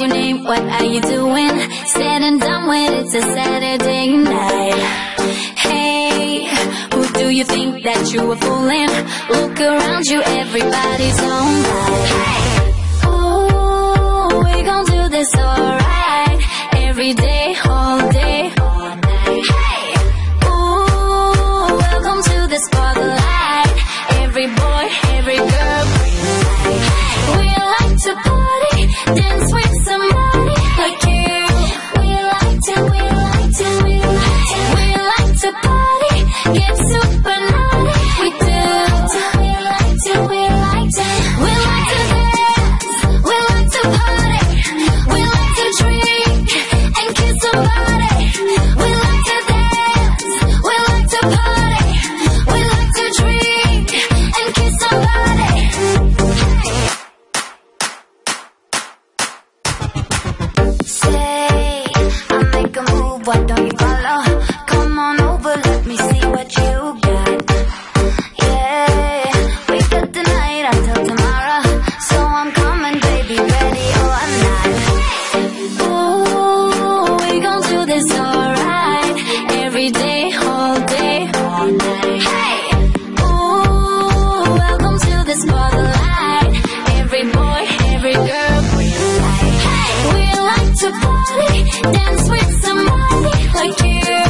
your name, what are you doing? Said and done with it's a Saturday night Hey, who do you think that you were fooling? Look around you, everybody's on right hey. Ooh, we gon' do this alright Every day, all day puesto y palo to party, dance with somebody like you.